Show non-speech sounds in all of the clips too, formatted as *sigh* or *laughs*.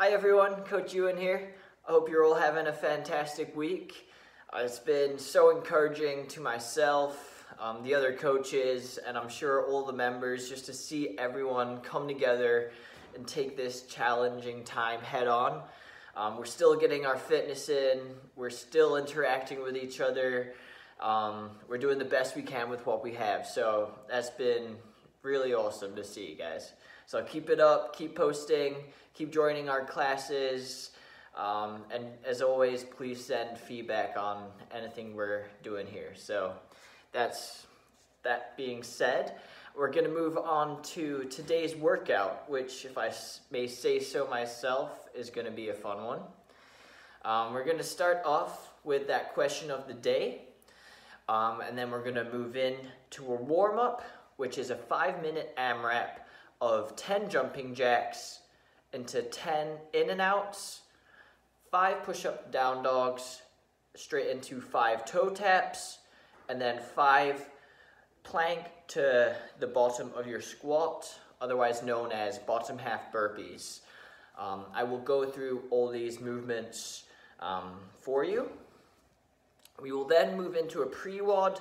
Hi everyone, Coach Euan here. I hope you're all having a fantastic week. Uh, it's been so encouraging to myself, um, the other coaches, and I'm sure all the members just to see everyone come together and take this challenging time head on. Um, we're still getting our fitness in, we're still interacting with each other, um, we're doing the best we can with what we have. So that's been really awesome to see, you guys. So keep it up, keep posting, keep joining our classes. Um, and as always, please send feedback on anything we're doing here. So that's that being said, we're to move on to today's workout, which, if I may say so myself, is to be a fun one. Um, we're to start off with that question of the day, um, and then we're to move in to a warm up, which is a five minute AMRAP of 10 jumping jacks into 10 in and outs, five push up down dogs, straight into five toe taps, and then five plank to the bottom of your squat, otherwise known as bottom half burpees. Um, I will go through all these movements um, for you. We will then move into a pre-WOD,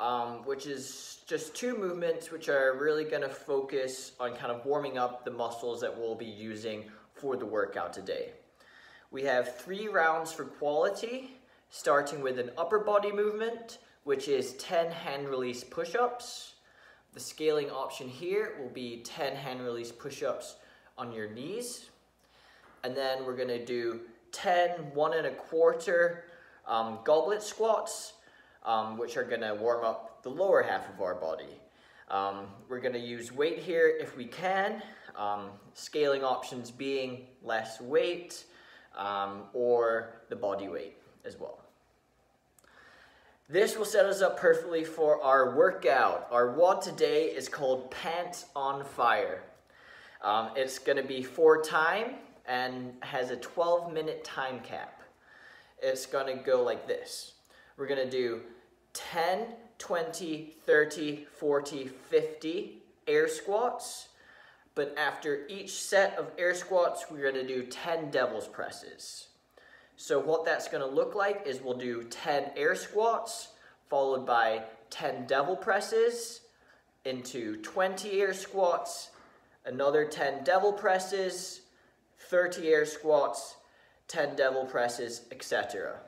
um, which is just two movements which are really going to focus on kind of warming up the muscles that we'll be using for the workout today. We have three rounds for quality, starting with an upper body movement, which is 10 hand release push-ups. The scaling option here will be 10 hand release push-ups on your knees. And then we're gonna do 10 one and a quarter um, goblet squats, um, which are gonna warm up the lower half of our body. Um, we're gonna use weight here if we can, um, scaling options being less weight um, or the body weight as well. This will set us up perfectly for our workout. Our WOD today is called Pants on Fire. Um, it's to be for time and has a 12 minute time cap. It's to go like this. We're going to do 10, 20, 30, 40, 50 air squats. But after each set of air squats, we're going to do 10 devil's presses. So what that's going to look like is we'll do 10 air squats, followed by 10 devil presses, into 20 air squats, another 10 devil presses, 30 air squats, 10 devil presses, etc.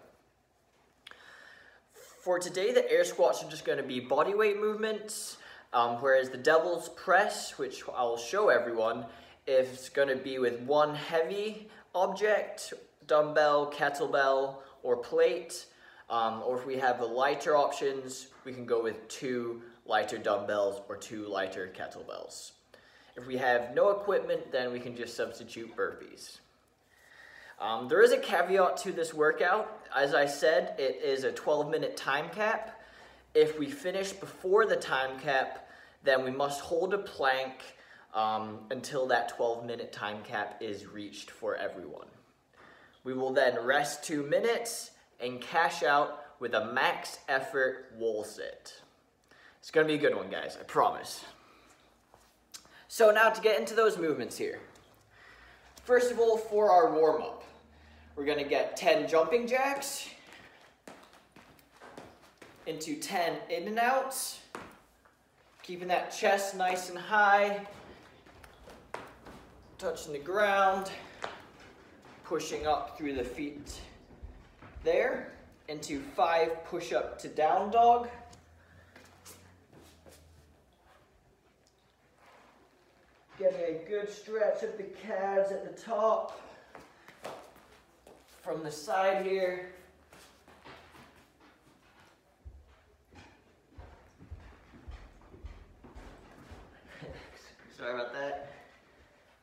For today, the air squats are just going to be body weight movements, um, whereas the devil's press, which I'll show everyone, is going to be with one heavy object dumbbell, kettlebell, or plate. Um, or if we have the lighter options, we can go with two lighter dumbbells or two lighter kettlebells. If we have no equipment, then we can just substitute burpees. Um, there is a caveat to this workout. As I said, it is a 12 minute time cap. If we finish before the time cap, then we must hold a plank um, until that 12 minute time cap is reached for everyone. We will then rest two minutes and cash out with a max effort wall sit. It's gonna be a good one, guys, I promise. So now to get into those movements here. First of all, for our warm up, we're gonna get 10 jumping jacks into 10 in and outs, keeping that chest nice and high, touching the ground pushing up through the feet there into five push-up to down dog. Getting a good stretch of the calves at the top. From the side here. *laughs* Sorry about that.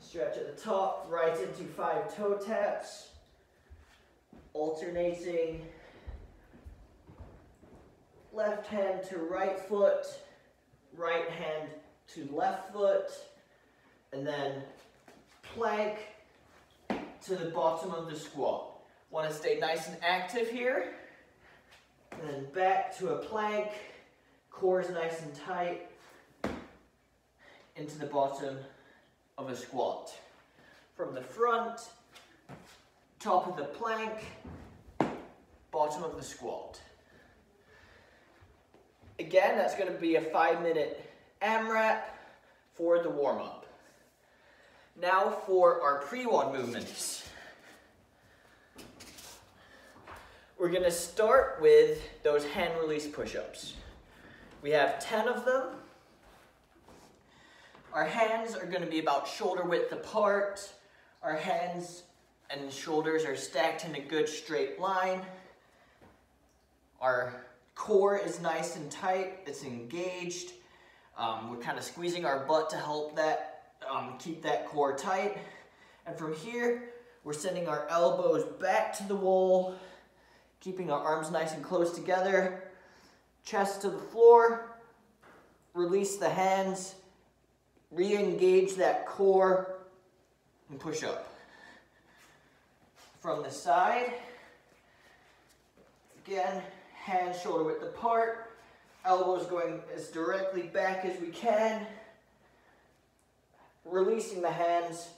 Stretch at the top, right into five toe taps. Alternating left hand to right foot, right hand to left foot, and then plank to the bottom of the squat. Want to stay nice and active here. And then back to a plank, core is nice and tight, into the bottom of a squat. From the front, top of the plank, bottom of the squat. Again, that's gonna be a five minute AMRAP for the warm up. Now for our pre-WOD movements. We're gonna start with those hand release push-ups. We have 10 of them. Our hands are gonna be about shoulder width apart. Our hands and shoulders are stacked in a good straight line. Our core is nice and tight, it's engaged. Um, we're kind of squeezing our butt to help that, um, keep that core tight. And from here, we're sending our elbows back to the wall, keeping our arms nice and close together, chest to the floor, release the hands, re-engage that core, and push up. From the side, again, hands shoulder width apart, elbows going as directly back as we can, releasing the hands,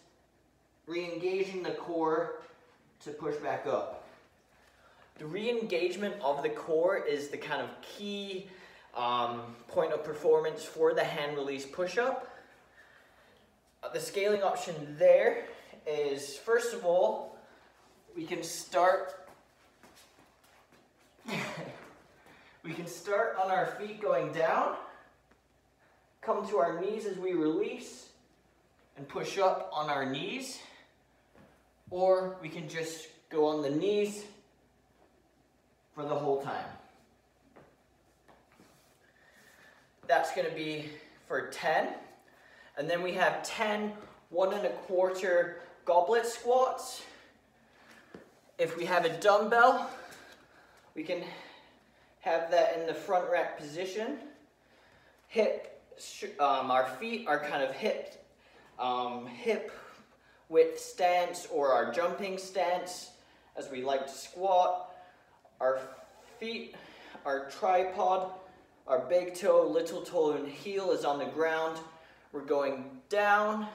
re-engaging the core to push back up. The re-engagement of the core is the kind of key um, point of performance for the hand release push-up. Uh, the scaling option there is, first of all, we can start *laughs* we can start on our feet going down, come to our knees as we release, and push up on our knees. Or we can just go on the knees for the whole time. That's gonna be for 10. And then we have 10 one and a quarter goblet squats. If we have a dumbbell, we can have that in the front rack position. Hip, um, our feet are kind of hip, um, hip width stance or our jumping stance as we like to squat. Our feet, our tripod, our big toe, little toe, and heel is on the ground. We're going down,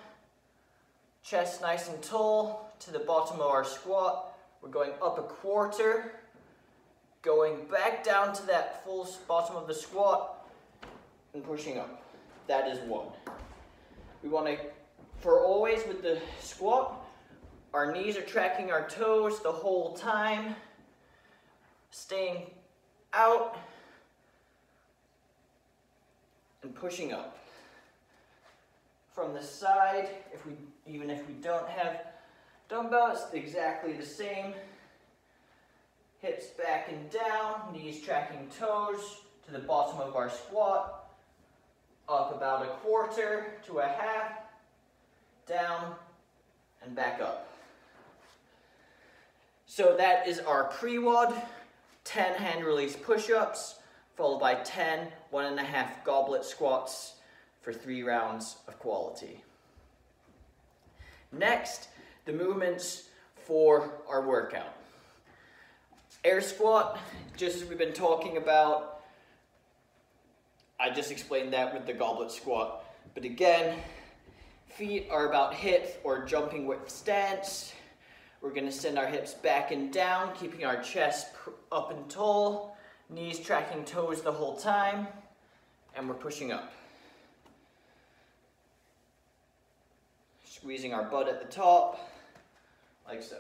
chest nice and tall to the bottom of our squat. We're going up a quarter, going back down to that full bottom of the squat and pushing up. That is one. We want to, for always with the squat, our knees are tracking our toes the whole time, staying out and pushing up. From the side, if we even if we don't have dumbbells, exactly the same. Hips back and down, knees tracking toes to the bottom of our squat. Up about a quarter to a half, down and back up. So that is our pre-WOD, 10 hand release push-ups, followed by 10 one and a half goblet squats for three rounds of quality. Next, the movements for our workout. Air squat, just as we've been talking about, I just explained that with the goblet squat. But again, feet are about hip or jumping width stance. We're gonna send our hips back and down, keeping our chest up and tall, knees tracking toes the whole time, and we're pushing up. Squeezing our butt at the top, like so.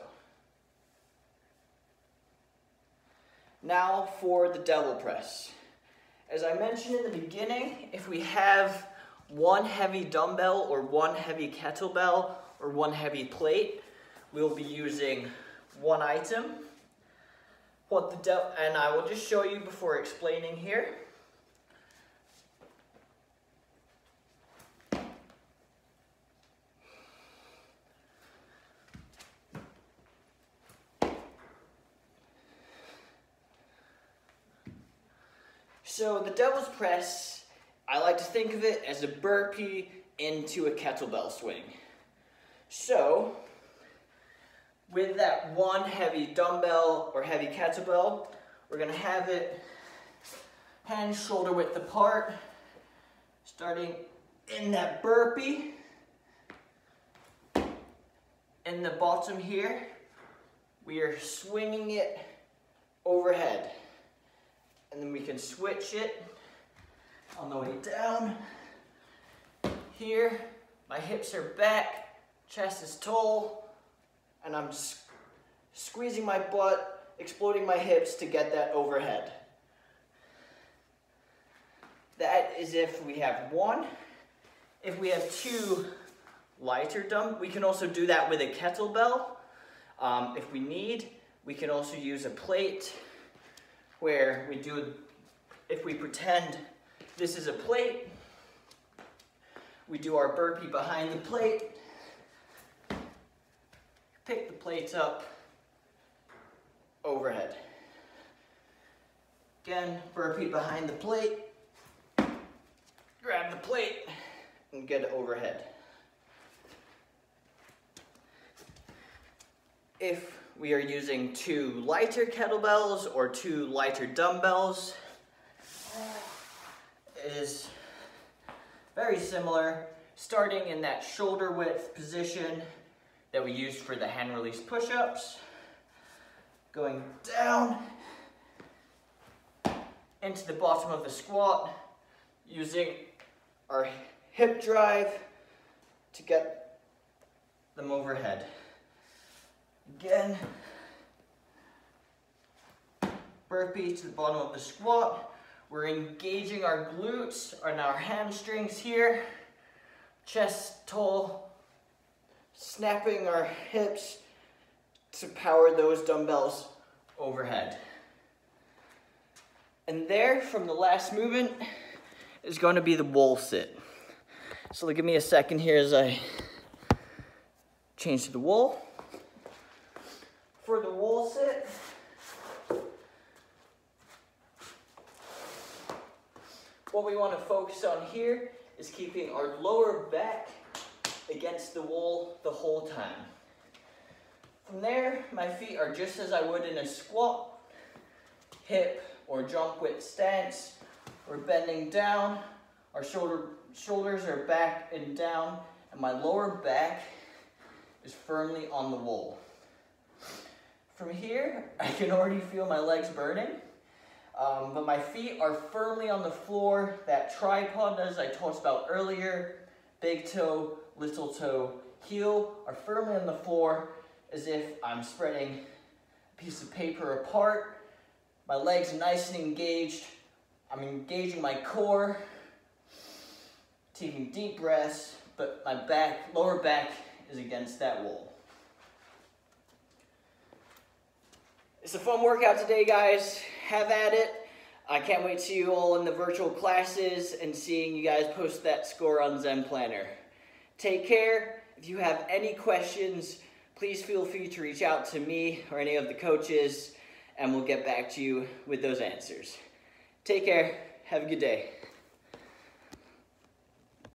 Now for the devil press. As I mentioned in the beginning, if we have one heavy dumbbell or one heavy kettlebell or one heavy plate, we'll be using one item. What the devil, and I will just show you before explaining here. So the devil's press, I like to think of it as a burpee into a kettlebell swing. So, with that one heavy dumbbell or heavy kettlebell, we're gonna have it hands shoulder width apart, starting in that burpee. In the bottom here, we are swinging it overhead. And then we can switch it on the way down. Here, my hips are back, chest is tall, and I'm squeezing my butt, exploding my hips to get that overhead. That is if we have one. If we have two lighter dumb, we can also do that with a kettlebell. Um, if we need, we can also use a plate where we do, if we pretend this is a plate, we do our burpee behind the plate, pick the plates up overhead. Again, burpee behind the plate, grab the plate, and get it overhead. If we are using two lighter kettlebells or two lighter dumbbells, it is very similar, starting in that shoulder width position that we used for the hand release push-ups, going down into the bottom of the squat, using our hip drive to get them overhead. Again, burpee to the bottom of the squat. We're engaging our glutes and our hamstrings here. Chest tall, snapping our hips to power those dumbbells overhead. And there, from the last movement, is going to be the wall sit. So give me a second here as I change to the wall. For the wall sit, what we want to focus on here is keeping our lower back against the wall the whole time. From there, my feet are just as I would in a squat, hip or jump width stance. We're bending down, our shoulder, shoulders are back and down, and my lower back is firmly on the wall. From here, *laughs* I can already feel my legs burning, um, but my feet are firmly on the floor. That tripod, as I talked about earlier, big toe, little toe, heel are firmly on the floor as if I'm spreading a piece of paper apart. My legs are nice and engaged. I'm engaging my core, taking deep breaths, but my back, lower back is against that wall. It's a fun workout today, guys. Have at it. I can't wait to see you all in the virtual classes and seeing you guys post that score on Zen Planner. Take care. If you have any questions, please feel free to reach out to me or any of the coaches, and we'll get back to you with those answers. Take care. Have a good day.